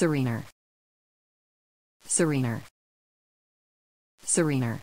serener serener serener